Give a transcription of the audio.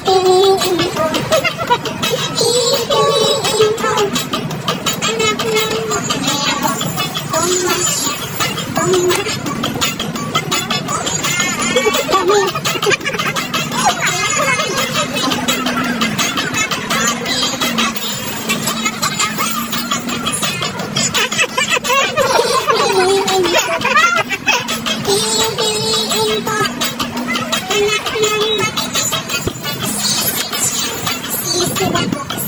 Come here. Come on, come on.